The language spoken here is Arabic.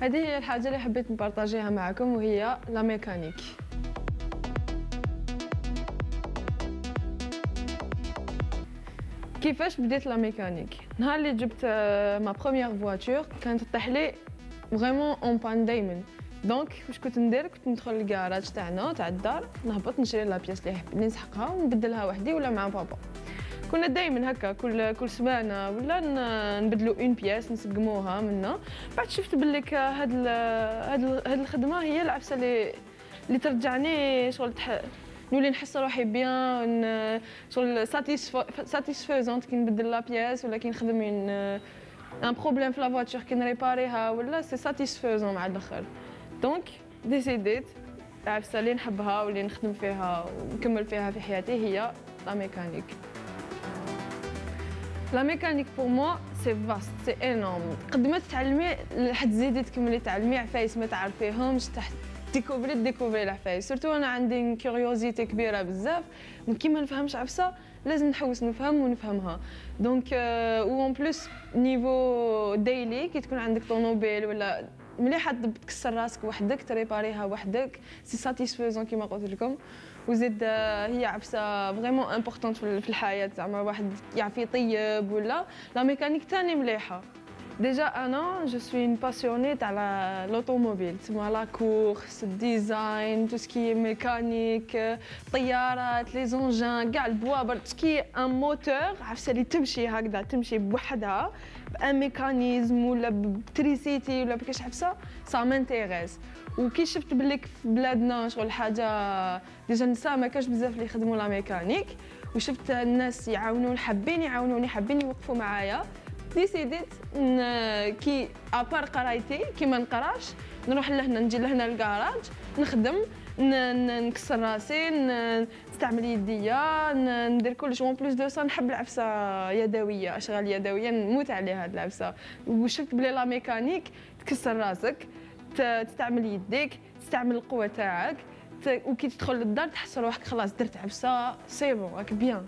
هذه هي الحاجة اللي حبيت نبارطاجيها معكم وهي la mécanique. كيفاش بديت la mécanique؟ نهار اللي جبت ma première voiture كانت طيح لي vraiment en panne دايما donc واش كنت ندير؟ كنت ندخل للكراج تاعنا تاع الدار نهبط نشري la pièce اللي نسحقها ونبدلها وحدي ولا مع بابا. كنا دائما هكا كل كل سمانه ولا نبدلوا une pièce نسقموها منا. بعد شفت باللي هاد هاد هاد الخدمة هي العفسه اللي اللي ترجعني شغل تح... نولي نحس روحي bien شغل satisfaisante كي نبدل la pièce ولا كي نخدم un un problème في la voiture كي نريباريها ولا c'est satisfaisant مع الآخر. donc ديسيديت العفسه اللي نحبها واللي نخدم فيها ونكمل فيها في حياتي هي la mécanique la mécanique pour moi c'est vaste c'est énorme قد ما تتعلمي لحد تزيدي تكملي تعلمي عفايس ما تعرفيهمش تح تديكوفري ديكوفري العفايس surtout أنا عندي curiosité كبيرة بزاف. كي ما نفهمش عفسة لازم نحوس نفهم ونفهمها. donc و en plus niveau ديلي كي تكون عندك طوموبيل ولا مليحه تكسر راسك وحدك تريباريها وحدك. c'est satisfaisant كيما قلت لكم. وزيد هي عفسة vraiment importante في الحياة. زعما واحد يعرف يطيب ولا. la mécanique ثاني مليحة. déjà أنا je suis une passionnée تاع l'automobile تسمى la course ال design tout ce qui mécanique طيارات les engins كاع البوابر ce qui un moteur عفسه اللي تمشي هكذا تمشي بوحدها ب un mécanisme ولا ب électricité ولا بكاش عفسه ça m'intéresse وكي شفت بلي في بلادنا شغل حاجة déjà النساء ما كاش بزاف اللي يخدموا la mécanique وشفت الناس يعاونون حابين يعاونوني حابين يوقفوا معايا ديسيديت كي à part قرايتي كي ما نقراش نروح لهنا نجي لهنا الكراج نخدم نكسر راسي نستعمل يديا ندير كلش. en plus de ça نحب العفسة يدوية أشغال يدوية نموت عليها هاد العفسة. وشفت بلي la mécanique تكسر راسك تستعمل يديك تستعمل القوة تاعك وكي تدخل للدار تحس روحك خلاص درت عفسة c'est bon راك bien.